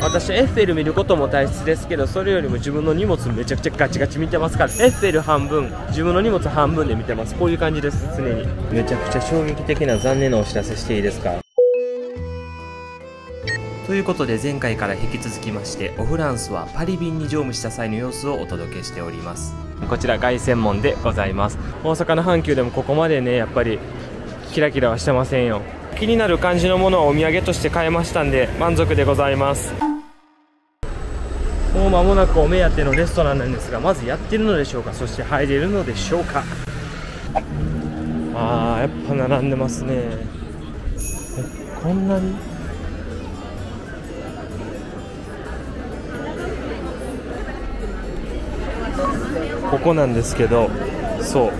私エッフェル見ることも大切ですけどそれよりも自分の荷物めちゃくちゃガチガチ見てますからエッフェル半分自分の荷物半分で見てます。こういう感じです常に。めちゃくちゃ衝撃的な残念なお知らせしていいですか？ということで前回から引き続きましてオフランスはパリ便に乗務した際の様子をお届けしております。こちら凱旋門でございます。大阪の阪急でもここまでねやっぱりキラキラはしてませんよ気になる感じのものをお土産として買えましたんで満足でございます。もう間もなくお目当てのレストランなんですがまずやってるのでしょうか。そして入れるのでしょうか。あーやっぱ並んでますね。えこんなに？ここなんですけどそう。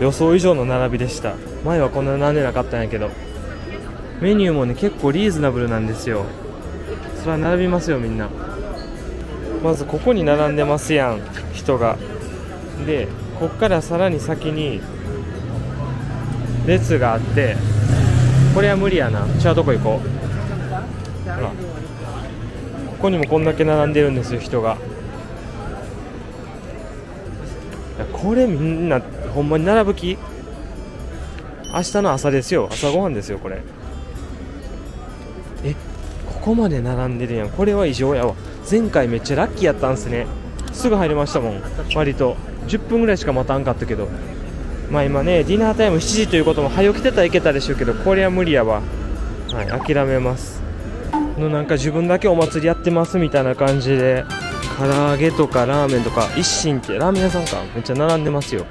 予想以上の並びでした。前はこんな並んでなかったんやけど。メニューもね結構リーズナブルなんですよ。それは並びますよみんな。まずここに並んでますやん人が。でこっからさらに先に列があってこれは無理やな。じゃあどこ行こう？ほら。ここにもこんだけ並んでるんですよ人が。いやこれみんなほんまに並ぶ気？明日の朝ですよ。朝ごはんですよこれ。ここまで並んでるやん。これは異常やわ。前回めっちゃラッキーやったんすね。すぐ入りましたもん。割と。10分ぐらいしか待たんかったけど。まあ今ねディナータイム7時ということも早起きてたらいけたでしょうけどこれは無理やわ。はい諦めます。のなんか自分だけお祭りやってますみたいな感じで。唐揚げとかラーメンとか一心ってラーメン屋さんか。めっちゃ並んでますよ。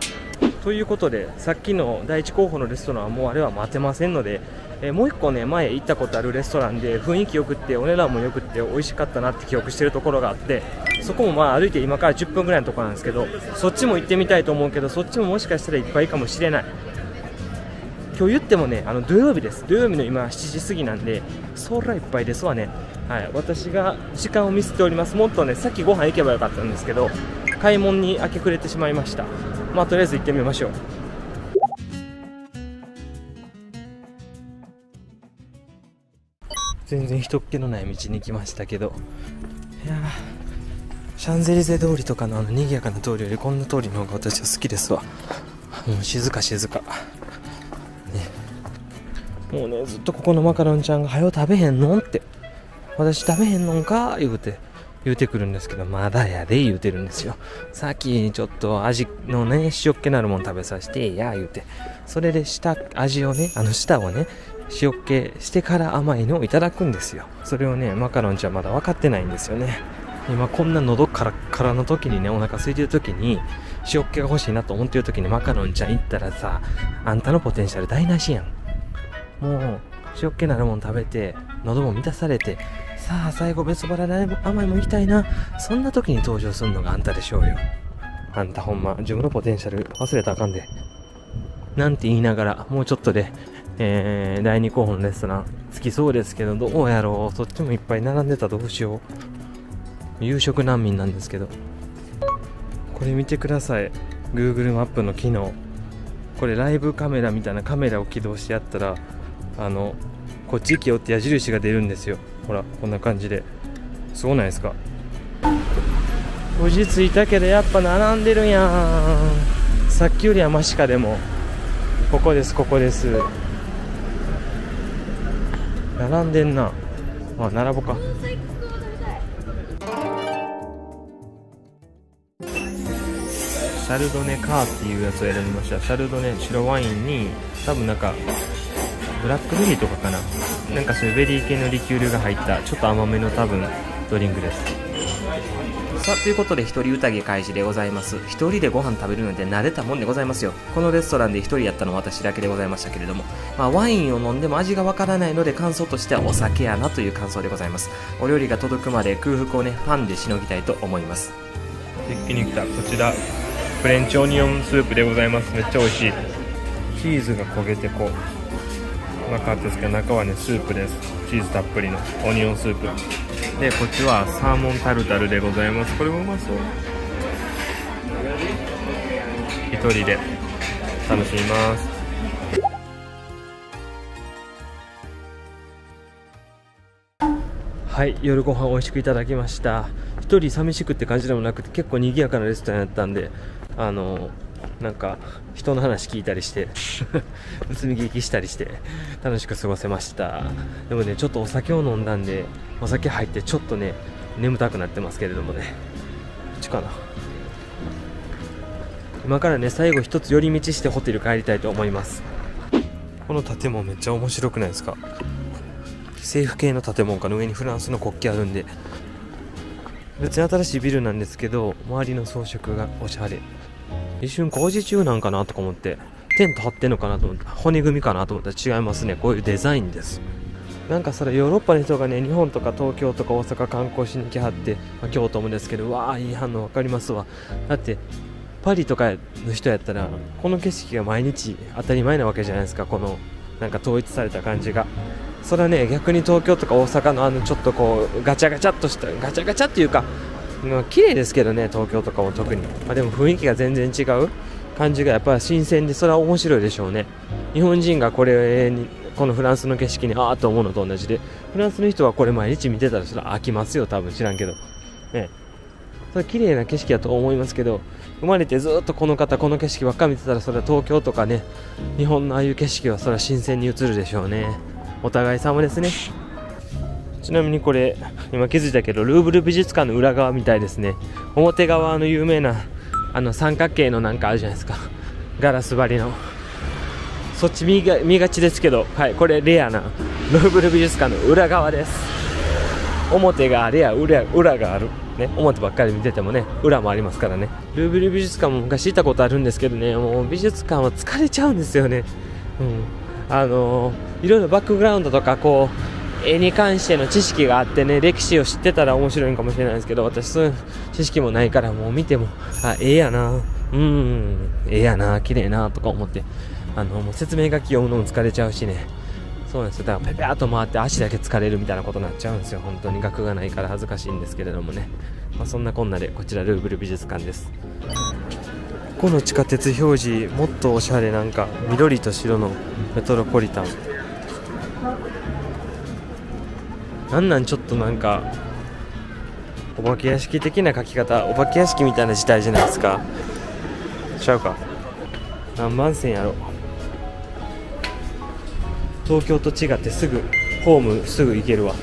ということでさっきの第一候補のレストランはもうあれは待てませんので、えーもう一個ね前行ったことあるレストランで雰囲気よくってお値段もよくって美味しかったなって記憶してるところがあってそこもまあ歩いて今から10分ぐらいのところなんですけどそっちも行ってみたいと思うけどそっちももしかしたらいっぱいかもしれない。今日言ってもねあの土曜日です。土曜日の今7時過ぎなんでそらいっぱいですわね。はい。私が時間をミスっております。もっとねさっきご飯行けばよかったんですけど買い物に明け暮れてしまいました。まあとりあえず行ってみましょう。全然人っ気のない道に来ましたけど。いやシャンゼリゼ通りとかのあの賑やかな通りよりこんな通りの方が私は好きですわ。もう静か静か。ね。もうねずっとここのマカロンちゃんが「はよ食べへんの?」って「私食べへんのんか?」言うて。言うてくるんですけどまだやで言うてるんですよ。さっきちょっと味のね塩っ気のあるもん食べさせてや言うて。それで下味をねあの舌をね塩っ気してから甘いのをいただくんですよ。それをねマカロンちゃんまだ分かってないんですよね。今こんな喉カラッカラの時にねお腹空いてる時に塩っ気が欲しいなと思ってる時にマカロンちゃん行ったらさあんたのポテンシャル台無しやん。もう塩っ気のあるもん食べて喉も満たされてさあ最後別腹で甘いも行きたいな。そんな時に登場するのがあんたでしょうよ。あんたほんま自分のポテンシャル忘れたらあかんで。なんて言いながらもうちょっとで、えー、第2候補のレストラン着きそうですけどどうやろう。そっちもいっぱい並んでたどうしよう。夕食難民なんですけど。これ見てください。Google マップの機能。これライブカメラみたいなカメラを起動してやったらあのこっち行けよって矢印が出るんですよ。ほらこんな感じで。すごないですか？無事着いたけどやっぱ並んでるやん。さっきよりはマシかでも。ここですここです。並んでんな。まあ並ぼうか。シャルドネカーっていうやつを選びました。シャルドネ白ワインに多分なんかブラックベリーとかかな。なんかそういうベリー系のリキュールが入ったちょっと甘めの多分ドリンクです。さあということで一人宴開始でございます。一人でご飯食べるので慣れたもんでございますよ。このレストランで一人やったのは私だけでございましたけれども、まあ、ワインを飲んでも味がわからないので感想としてはお酒やなという感想でございます。お料理が届くまで空腹をねパンでしのぎたいと思います。一気に来たこちらフレンチオニオンスープでございます。めっちゃ美味しい。チーズが焦げてこうなかったですけど中はねスープです。チーズたっぷりのオニオンスープ。でこっちはサーモンタルタルでございます。これもうまそう。一人で楽しみます。はい夜ご飯美味しくいただきました。一人寂しくって感じでもなくて結構賑やかなレストランやったんであのなんか人の話聞いたりして盗み聞きしたりして楽しく過ごせました。でもねちょっとお酒を飲んだんでお酒入ってちょっとね眠たくなってますけれどもね。こっちかな。今からね最後一つ寄り道してホテル帰りたいと思います。この建物めっちゃ面白くないですか？政府系の建物かの上にフランスの国旗あるんで。別に新しいビルなんですけど周りの装飾がおしゃれ。一瞬工事中なんかなとか思ってテント張ってんのかなと思って骨組みかなと思った。ら違いますね。こういうデザインです。なんかそれヨーロッパの人がね日本とか東京とか大阪観光しに来はって、まあ、京都もですけどわあいい反応分かりますわ。だってパリとかの人やったらこの景色が毎日当たり前なわけじゃないですか。このなんか統一された感じが。それはね逆に東京とか大阪のあのちょっとこうガチャガチャっとしたガチャガチャっていうかまあ綺麗ですけどね東京とかも特に、まあ、でも雰囲気が全然違う感じがやっぱ新鮮でそれは面白いでしょうね。日本人がこれにこのフランスの景色にああと思うのと同じでフランスの人はこれ毎日見てたらそれ飽きますよ多分。知らんけど。ね。それ綺麗な景色だと思いますけど生まれてずっとこの方この景色ばっか見てたらそれは東京とかね日本のああいう景色はそれは新鮮に映るでしょうね。お互い様ですね。ちなみにこれ今気づいたけどルーブル美術館の裏側みたいですね。表側の有名なあの三角形のなんかあるじゃないですか。ガラス張りの。そっち見が見がちですけどはいこれレアなルーブル美術館の裏側です。表があれや裏裏がある。ね、表ばっかり見ててもね裏もありますからね。ルーブル美術館も昔行ったことあるんですけどねもう美術館は疲れちゃうんですよね、うん、あのー、いろいろバックグラウンドとかこう絵に関しての知識があってね歴史を知ってたら面白いんかもしれないですけど私そういう知識もないからもう見てもあええやな。うんええやな綺麗なとか思ってあのもう説明書き読むのも疲れちゃうしね。そうなんですよ。だからペペーと回って足だけ疲れるみたいなことになっちゃうんですよ。本当に額がないから恥ずかしいんですけれどもね、まあ、そんなこんなでこちらルーブル美術館です。この地下鉄表示もっとおしゃれなんか緑と白のメトロポリタン。なんなんちょっとなんかお化け屋敷的な書き方お化け屋敷みたいな時代じゃないですか。ちゃうか。何番線やろ。東京と違ってすぐホームすぐ行けるわ。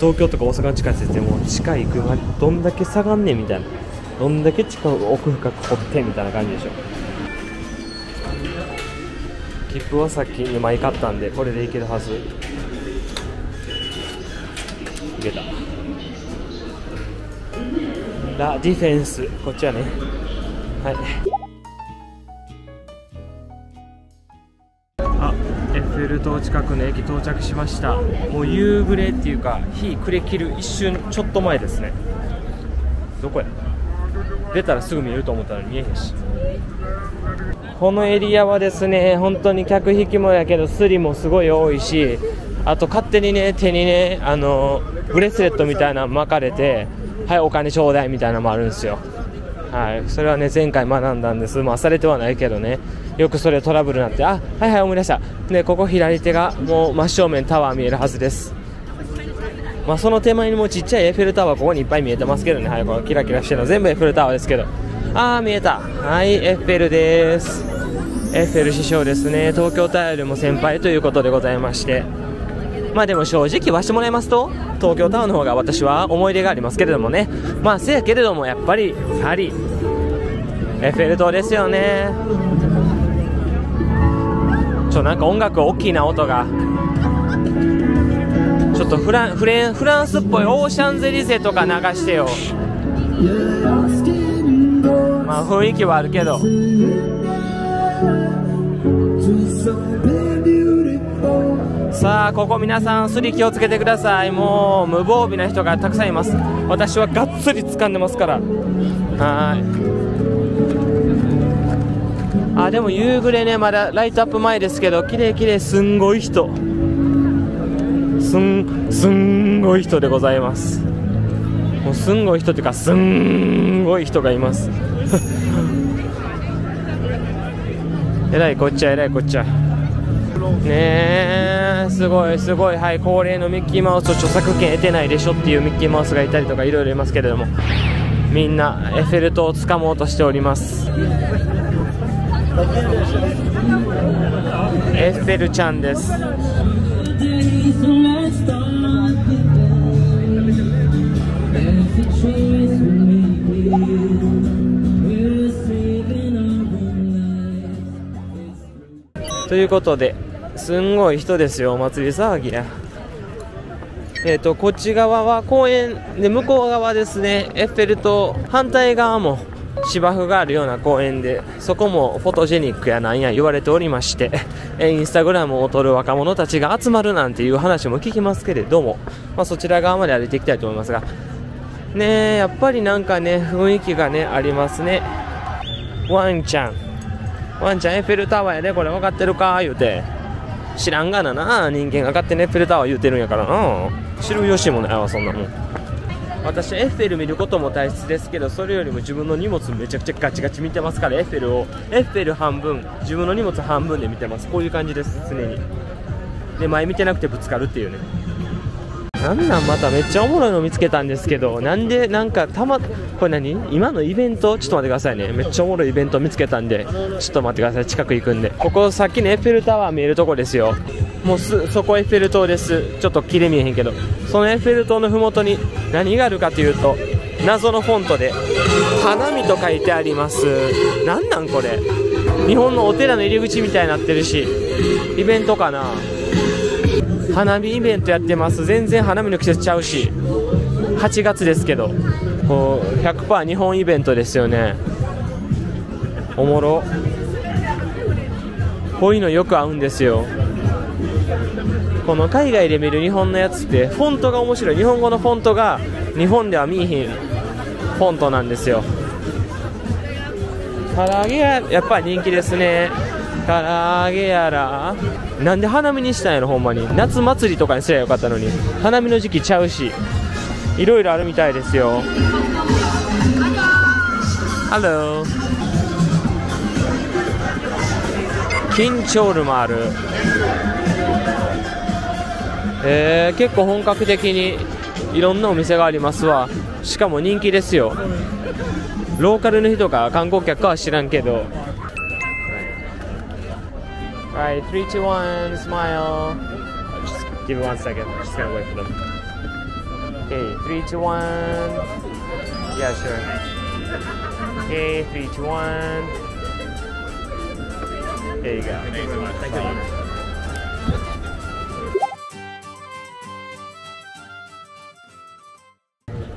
東京とか大阪の地下鉄でも地下行くまでどんだけ下がんねんみたいな。どんだけ地下を奥深く掘ってみたいな感じでしょ。切符はさっき2枚買ったんでこれでいけるはず。いけた。ラ・ディフェンス。こっちはね。はい。あエッフェル塔近くの駅到着しました。もう夕暮れっていうか日暮れ切る一瞬ちょっと前ですね。どこや？出たらすぐ見えると思ったら見えへんし。このエリアはですね本当に客引きもやけどスリもすごい多いしあと勝手にね手にねあのブレスレットみたいなの巻かれてはいお金ちょうだいみたいなのもあるんですよ。はいそれはね前回学んだんです。まあされてはないけどね。よくそれトラブルになってあはいはい思い出した。でここ左手がもう真正面タワー見えるはずです。まあ、その手前にもちっちゃいエッフェルタワーここにいっぱい見えてますけどね、はい、このキラキラしてるの。全部エッフェルタワーですけど。ああ見えた。はいエッフェルです。エッフェル師匠ですね。東京タワーよりも先輩ということでございまして。まあでも正直言わしてもらいますと東京タワーの方が私は思い出がありますけれどもね。まあせやけれどもやっぱりやはりエッフェル塔ですよね。ちょなんか音楽大きいな音が。ちょっとフランフレンフランスっぽいオーシャンゼリゼとか流してよ。まあ雰囲気はあるけど。さあここ皆さんスリ気をつけてください。もう無防備な人がたくさんいます。私はがっつり掴んでますから。はい。あでも夕暮れねまだライトアップ前ですけど綺麗綺麗すんごい人。すんすんごい人でございます。もうすんごい人っていうかすんごい人がいます。えらいこっちゃえらいこっちゃ。ねえすごいすごい。はい恒例のミッキーマウス著作権得てないでしょっていうミッキーマウスがいたりとかいろいろいますけれども。みんなエッフェル塔を掴もうとしております。エッフェルちゃんです。ということですんごい人ですよお祭り騒ぎやえーと、こっち側は公園で向こう側ですねエッフェル塔反対側も芝生があるような公園でそこもフォトジェニックやなんや言われておりましてインスタグラムを撮る若者たちが集まるなんていう話も聞きますけれども、まあ、そちら側まで歩いていきたいと思いますが。ねやっぱりなんかね雰囲気がねありますね。ワンちゃん。ワンちゃんエッフェルタワーやでこれ分かってるか言うて。知らんがなな人間が勝手にエッフェルタワー言うてるんやからな。知るよしもない。わそんなもん。私エッフェル見ることも大切ですけどそれよりも自分の荷物めちゃくちゃガチガチ見てますからエッフェルをエッフェル半分自分の荷物半分で見てます。こういう感じです常に。で前見てなくてぶつかるっていうね。なんなんまためっちゃおもろいの見つけたんですけどなんでなんかたまこれ何？今のイベント？ちょっと待ってくださいね。めっちゃおもろいイベント見つけたんでちょっと待ってください。近く行くんで。ここさっきのエッフェルタワー見えるとこですよ。もうすそこエッフェル塔です。ちょっと切れ見えへんけど。そのエッフェル塔の麓に何があるかというと謎のフォントで「花見」と書いてあります。なんなんこれ？日本のお寺の入り口みたいになってるしイベントかな？花火イベントやってます。全然花見の季節ちゃうし。8月ですけど。こう100%日本イベントですよね。おもろ。こういうのよく合うんですよ。この海外で見る日本のやつってフォントが面白い。日本語のフォントが日本では見えへん。フォントなんですよ。唐揚げややっぱり人気ですね。唐揚げやら。なんで花見にしたんやろほんまに。夏祭りとかにすりゃよかったのに。花見の時期ちゃうし。いろいろあるみたいですよ。Hello キンチョールもある。えー、結構本格的にいろんなお店がありますわ。しかも人気ですよ。ローカルの人か観光客かは知らんけど。Alright, 3, 2, 1, smile. Just give it one second. Just gotta wait for them. Okay, 3, 2, 1. Yeah, sure. Okay, 3, 2, 1. There you go. Thank you so much. Thank you.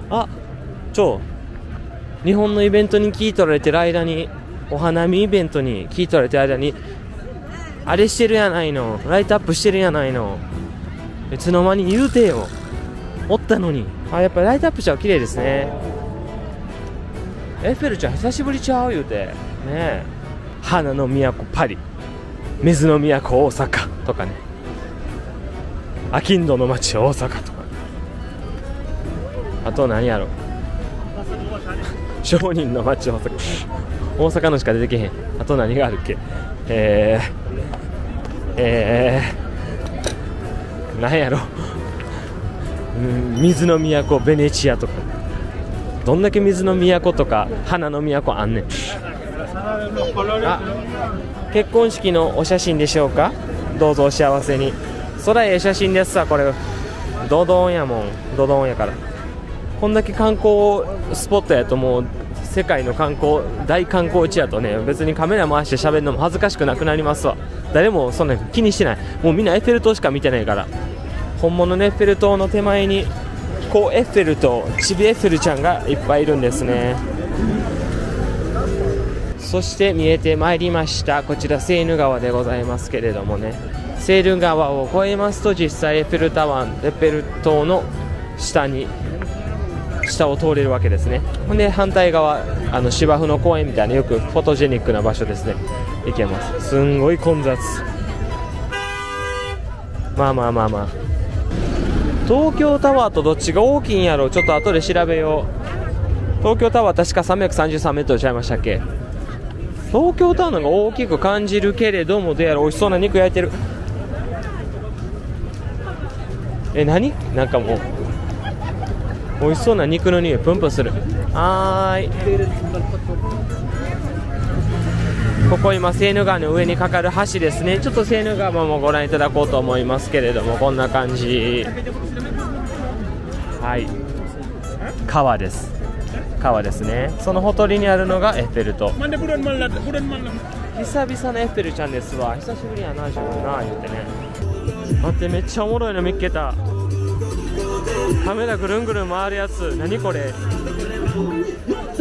あちょ日本のイベントに聞い取られてる間にお花見イベントに聞い取られてる間にあれしてるやないの。ライトアップしてるやないの。いつの間に言うてよ。おったのに。あやっぱライトアップしたら綺麗ですね。エッフェルちゃん久しぶりちゃう言うて。ねえ。花の都パリ。水の都大阪。とかね。アキンドの街大阪。とかあと何やろ。商人の街大阪。大阪のしか出てけへん。あと何があるっけ。えー、えー、何やろ。水の都ベネチアとか。どんだけ水の都とか花の都あんねん。あ結婚式のお写真でしょうか？どうぞお幸せに。そらええ写真ですわこれ。ドドンやもん。ドドンやから。こんだけ観光スポットやともう世界の観光大観光地やとね別にカメラ回して喋るのも恥ずかしくなくなりますわ。誰もそんな気にしてない。もうみんなエッフェル塔しか見てないから。本物のエッフェル塔の手前にこうエッフェルとチビエッフェルちゃんがいっぱいいるんですね。そして見えてまいりましたこちらセーヌ川でございますけれどもね。セーヌ川を越えますと実際エッフェルタワーエッフェル塔の下に下を通れるわけですね。ほんで反対側あの芝生の公園みたいなよくフォトジェニックな場所ですね。行けます。すんごい混雑。まあまあまあまあ。東京タワーとどっちが大きいんやろちょっと後で調べよう。東京タワー確か333メートルちゃいましたっけ？東京タワーの方が大きく感じるけれどもどうやら美味しそうな肉焼いてる。え何？なんかもう美味しそうな肉の匂いプンプンする。はい。ここ今セーヌ川の上にかかる橋ですね。ちょっとセーヌ川もご覧いただこうと思いますけれどもこんな感じ。はい。川です。川ですね。そのほとりにあるのがエッフェル塔。久々のエッフェルちゃんですわ。久しぶりやな自分な言ってね。待ってめっちゃおもろいの見っけた。カメラぐるんぐるん回るやつ。何これ。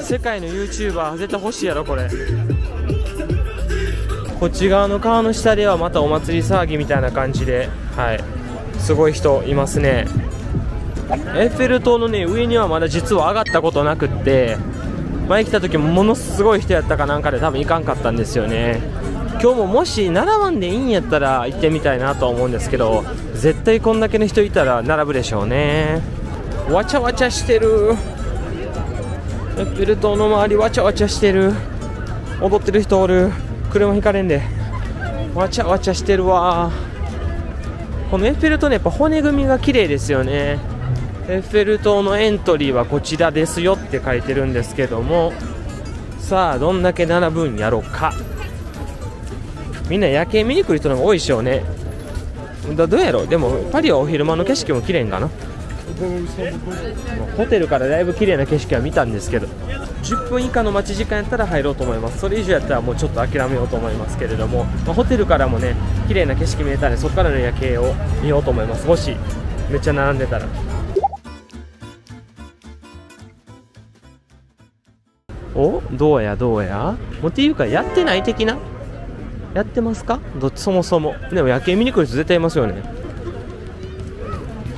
世界の YouTuber 絶対欲しいやろこれ。こっち側の川の下ではまたお祭り騒ぎみたいな感じで。はい。すごい人いますね。エッフェル塔のね上にはまだ実は上がったことなくって。前来た時もものすごい人やったかなんかで多分行かんかったんですよね。今日ももし並ばんでいいんやったら行ってみたいなとは思うんですけど絶対こんだけの人いたら並ぶでしょうね。わちゃわちゃしてる。エッフェル塔の周りわちゃわちゃしてる。踊ってる人おる。車引かれんで。わちゃわちゃしてるわ。このエッフェル塔ねやっぱ骨組みが綺麗ですよね。エッフェル塔のエントリーはこちらですよって書いてるんですけども。さあどんだけ並ぶんやろうか。みんな夜景見に来る人の方が多いでしょうね。どうやろう？でもパリはお昼間の景色も綺麗かな。ホテルからだいぶ綺麗な景色は見たんですけど10分以下の待ち時間やったら入ろうと思います。それ以上やったらもうちょっと諦めようと思いますけれども、まあホテルからもね綺麗な景色見えたんでそこからの夜景を見ようと思います。もしめっちゃ並んでたら。お？どうやどうや？もうっていうかやってない的な？やってますか？どそもそも。でも夜景見に来る人絶対いますよね。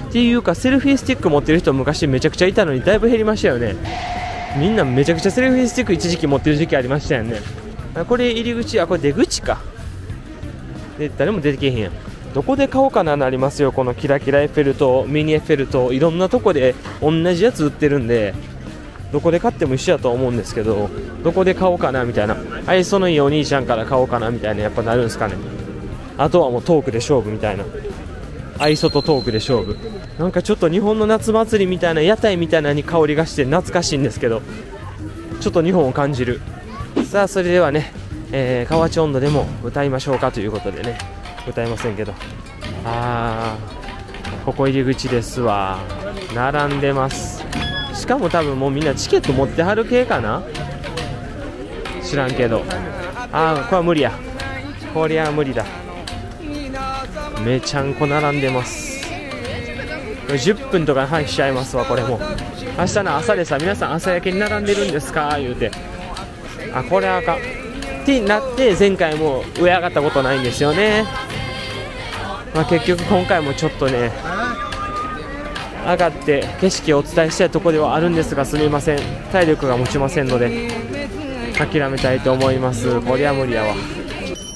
っていうかセルフィースティック持ってる人昔めちゃくちゃいたのにだいぶ減りましたよね。みんなめちゃくちゃセルフィースティック一時期持ってる時期ありましたよね。これ入り口あこれ出口か。で誰も出てけへんやん。どこで買おうかななりますよこのキラキラエッフェル塔ミニエッフェル塔いろんなとこで同じやつ売ってるんで。どこで買っても一緒やと思うんですけどどこで買おうかなみたいな。愛想のいいお兄ちゃんから買おうかなみたいなやっぱなるんですかね。あとはもうトークで勝負みたいな。愛想とトークで勝負。なんかちょっと日本の夏祭りみたいな屋台みたいなに香りがして懐かしいんですけどちょっと日本を感じる。さあそれではね、えー、河内温度でも歌いましょうかということでね。歌いませんけど。あーここ入り口ですわ。並んでます。かも多分もうみんなチケット持ってはる系かな？知らんけど。ああこれは無理や。こりゃ無理だ。めちゃんこ並んでます。10分とかはいしちゃいますわこれも。明日の朝でさ皆さん朝焼けに並んでるんですか？言うて。あこれあかん。ってなって前回も上上がったことないんですよね。まあ、結局今回もちょっとね上がって景色をお伝えしたいところではあるんですがすみません。体力が持ちませんので諦めたいと思います。こりゃ無理やわ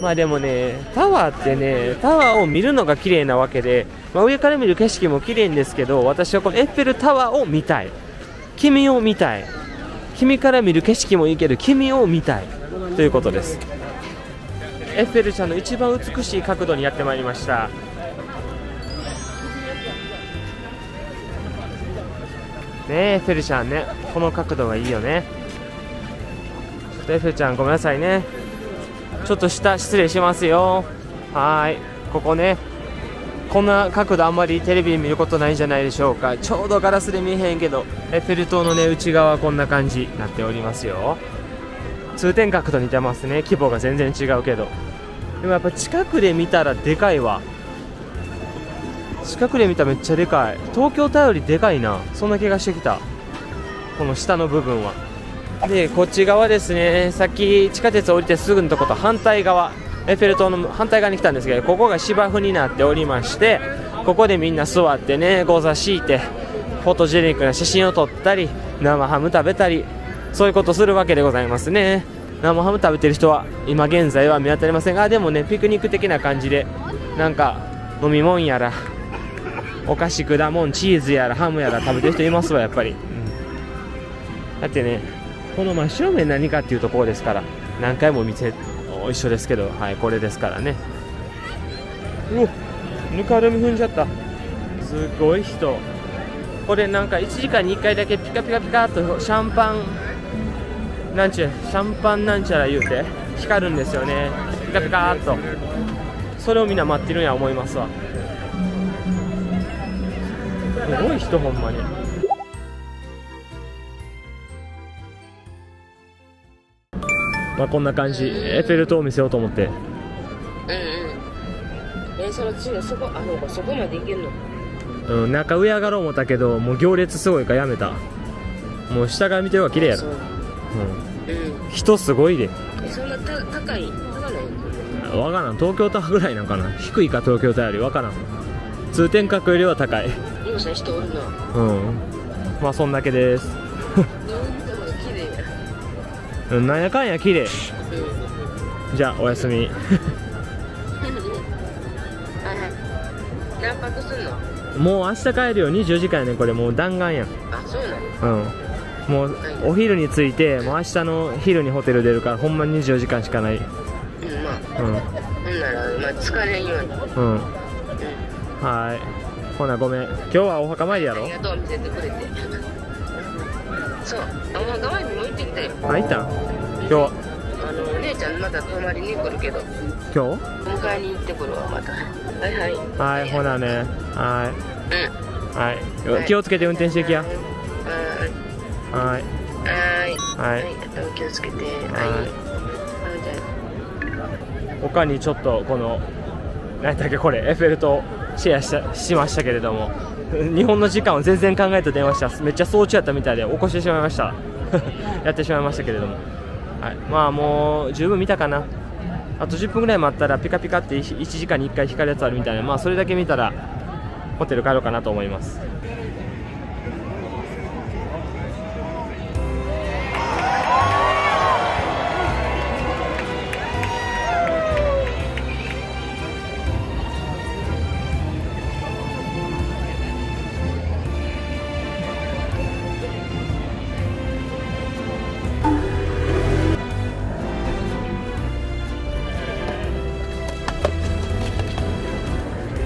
まあでもねタワーってねタワーを見るのが綺麗なわけで、まあ、上から見る景色も綺麗んですけど私はこのエッフェルタワーを見たい。君を見たい。君から見る景色もいいけど君を見たい。ということです。エッフェルちゃんの一番美しい角度にやってまいりました。ねえフェルちゃんねこの角度がいいよね。ちょっとエフェルちゃんごめんなさいね。ちょっと下失礼しますよ。はい。ここねこんな角度あんまりテレビで見ることないんじゃないでしょうか。ちょうどガラスで見えへんけどエッフェル塔のね内側こんな感じになっておりますよ。通天閣と似てますね。規模が全然違うけど。でもやっぱ近くで見たらでかいわ。近くで見ためっちゃでかい。東京タワーよりでかいな。そんな気がしてきた。この下の部分は。でこっち側ですね。さっき地下鉄降りてすぐのとこと反対側。エッフェル塔の反対側に来たんですけどここが芝生になっておりましてここでみんな座ってねゴザ敷いてフォトジェニックな写真を撮ったり生ハム食べたりそういうことするわけでございますね。生ハム食べてる人は今現在は見当たりません。がでもねピクニック的な感じでなんか飲み物やらお菓子果物チーズやらハムやら食べてる人いますわやっぱり、うん。だってねこの真正面何かっていうところですから何回も見て一緒ですけどはいこれですからね。うおぬかるみ踏んじゃった。すごい人。これなんか1時間に1回だけピカピカピカっとシャンパンなんちゅうシャンパンなんちゃら言うて光るんですよね。ピカピカっと。それをみんな待ってるんや思いますわすごい人ほんまに。まあこんな感じ。エッフェル塔を見せようと思って。うんうん。えその次のそこあのそこまで行けんの？うん、中上上がろう思ったけどもう行列すごいからやめた。もう下から見てる方が綺麗やろ、そう。ううんん、人すごいで。えそんなた高い高ない？わからん。東京タワーぐらいなんかな。低いか東京タワーよりわからん。通天閣よりは高い今さん人おるなうん。まあそんだけです。ど うんなんやかんや綺麗。うん。じゃあおやすみ。はいはい。何泊すんの？もう明日帰るよ。24時間やねんこれ。もう弾丸やん。あそうなのうん。もうお昼に着いてもう明日の昼にホテル出るからほんまに24時間しかない。うんまあ。うん。ほんならまあ疲れんように。うん。うん。はいほなごめん。今日はお墓参りやろ？ありがとう見せてくれて。そうあお墓参りも行ってきたよ。あ行ったん？今日は？あのお姉ちゃんまた泊まりに来るけど。今日？迎えに行ってくるわまた。はいはい。はいほなね。はうん。い。はい。気をつけて運転してきや。ははい。い。ははいいあと気をつけて。はい。他にちょっとこの何だっけこれエッフェル塔シェアしたしましたけれども 日本の時間を全然考えて電話しためっちゃ早朝やったみたいで起こしてしまいました。やってしまいましたけれども、はい、まあもう十分見たかな。あと10分ぐらい待ったらピカピカって1時間に1回光るやつあるみたいな。まあそれだけ見たらホテル帰ろうかなと思います。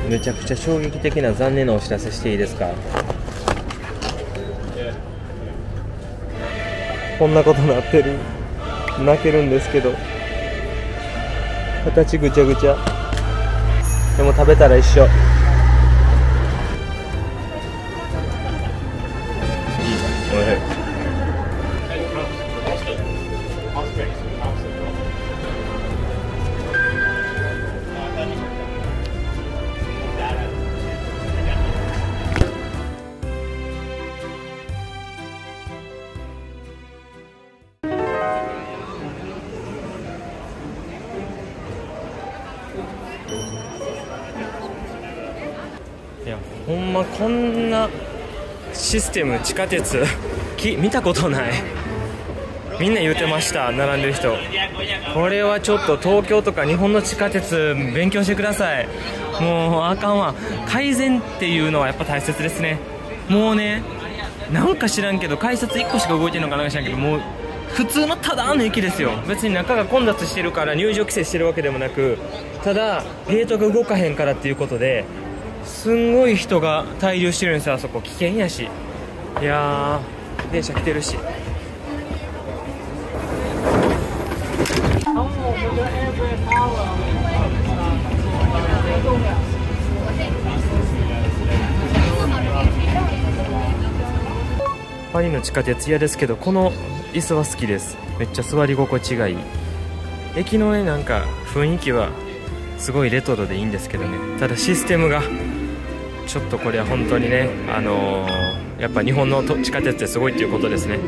めちゃくちゃ衝撃的な残念なお知らせしていいですか？こんなことなってる。泣けるんですけど。形ぐちゃぐちゃ。でも食べたら一緒。おいしいい。まこんなシステム地下鉄 き見たことない。みんな言うてました並んでる人。これはちょっと東京とか日本の地下鉄勉強してください。もうあかんわ。改善っていうのはやっぱ大切ですね。もうねなんか知らんけど改札1個しか動いてるのかなんか知らんけどもう普通のただの駅ですよ。別に中が混雑してるから入場規制してるわけでもなくただゲートが動かへんからっていうことですんごい人が滞留してるんですよあそこ。危険やし。いやー電車来てるし。パリの地下鉄嫌ですけどこの椅子は好きです。めっちゃ座り心地がいい。駅のねなんか雰囲気はすごいレトロでいいんですけどね。ただシステムがちょっとこれは本当にねあのーやっぱ日本の地下鉄ってすごいっていうことですね。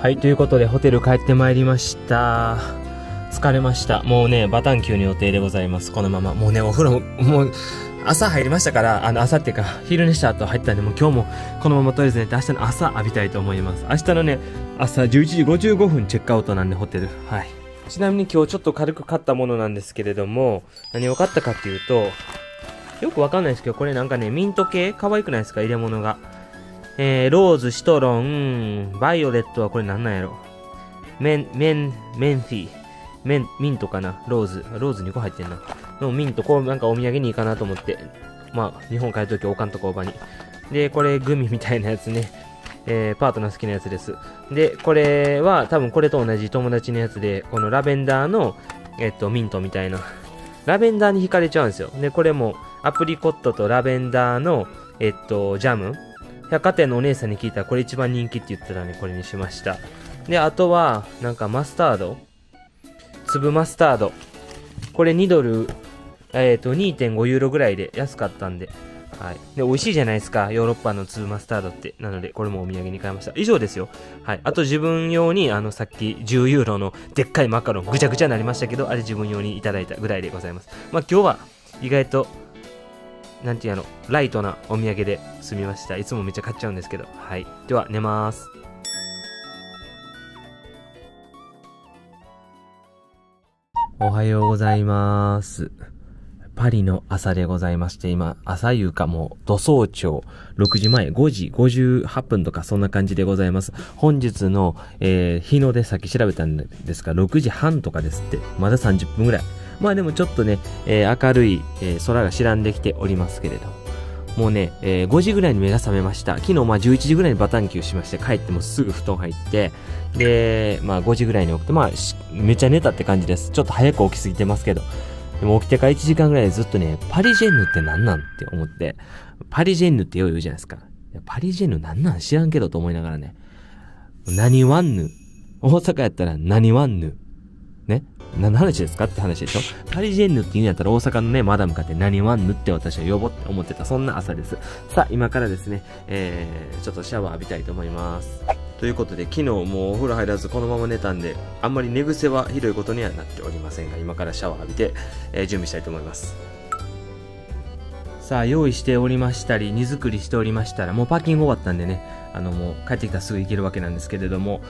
はいということでホテル帰ってまいりました。疲れました。もうねバタン級の予定でございます。このまま。もうねお風呂ももう朝入りましたからあの朝っていうか昼寝した後入ったんでもう今日もこのままとりあえず寝て明日の朝浴びたいと思います。明日のね朝11時55分チェックアウトなんでホテル。はい。ちなみに今日ちょっと軽く買ったものなんですけれども何を買ったかっていうとよくわかんないですけどこれなんかねミント系可愛くないですか入れ物がえー、ローズ、シトロン、バイオレットはこれなんなんやろメン、メン、メンフィー、メン、ミントかなローズ。ローズ2個入ってんな。のミント、これなんかお土産にいいかなと思って、まあ、日本帰るときおかんと工場に。で、これグミみたいなやつね。えー、パートナー好きなやつです。で、これは多分これと同じ友達のやつで、このラベンダーの、えっと、ミントみたいな。ラベンダーに惹かれちゃうんですよ。で、これもアプリコットとラベンダーの、えっと、ジャム。百貨店のお姉さんに聞いたらこれ一番人気って言ったらね、これにしました。で、あとは、なんかマスタード粒マスタード。これ2ドル、えっ、ー、と、2.5ユーロぐらいで安かったんで。はい。で、美味しいじゃないですか。ヨーロッパの粒マスタードって。なので、これもお土産に買いました。以上ですよ。はい。あと自分用に、あの、さっき10ユーロのでっかいマカロン、ぐちゃぐちゃになりましたけど、あれ自分用にいただいたぐらいでございます。まあ、今日は意外と、なんていうの、ライトなお土産で済みました。いつもめっちゃ買っちゃうんですけど。はい。では、寝ます。おはようございます。パリの朝でございまして、今、朝夕かもう、土早朝、6時前、5時58分とかそんな感じでございます。本日の、えー、日の出さっき調べたんですが、6時半とかですって、まだ30分ぐらい。まあでもちょっとね、えー、明るい、えー、空が白んできておりますけれどもうね、えー、5時ぐらいに目が覚めました。昨日まあ11時ぐらいにバタンキューしまして、帰ってもすぐ布団入って、で、まあ5時ぐらいに起きて、まあめちゃ寝たって感じです。ちょっと早く起きすぎてますけど。でも起きてから1時間ぐらいでずっとね、パリジェンヌって何なんって思って、パリジェンヌってよう言うじゃないですか。パリジェンヌ何なん知らんけどと思いながらね。何ワンヌ？大阪やったら何ワンヌ？ね？何の話ですかって話でしょ？パリジェンヌって言うんやったら大阪のね、マダムかって何ワンヌって私は呼ぼうって思ってた。そんな朝です。さあ、今からですね、えー、ちょっとシャワー浴びたいと思います。ということで、昨日もうお風呂入らずこのまま寝たんで、あんまり寝癖はひどいことにはなっておりませんが、今からシャワー浴びて、えー、準備したいと思います。さあ、用意しておりましたり、荷造りしておりましたら、もうパーキング終わったんでね、あの、もう帰ってきたらすぐ行けるわけなんですけれども、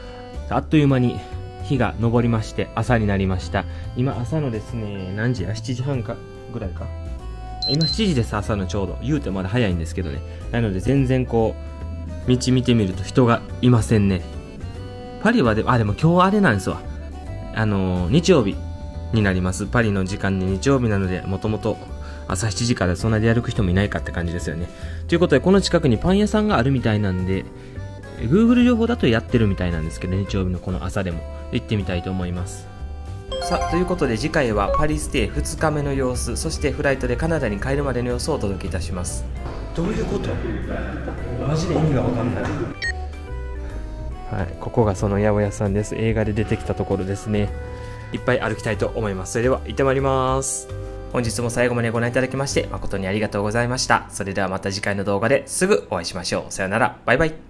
あっという間に日が昇りまして、朝になりました。今、朝のですね、何時や ?7 時半か、ぐらいか。今7時です、朝のちょうど。言うてまだ早いんですけどね。なので、全然こう、道見てみると人がいませんね。パリはで、あ、でも今日あれなんですわ。あのー、日曜日になります。パリの時間に日曜日なので、もともと朝7時からそんなで歩く人もいないかって感じですよね。ということで、この近くにパン屋さんがあるみたいなんで、Google 情報だとやってるみたいなんですけど、日曜日のこの朝でも行ってみたいと思います。さあ、ということで次回はパリステイ2日目の様子、そしてフライトでカナダに帰るまでの様子をお届けいたします。どういうこと？マジで意味が分かんないはい、ここがその八百屋さんです。映画で出てきたところですね。いっぱい歩きたいと思います。それでは行ってまいります。本日も最後までご覧いただきまして誠にありがとうございました。それではまた次回の動画ですぐお会いしましょう。さよなら。バイバイ。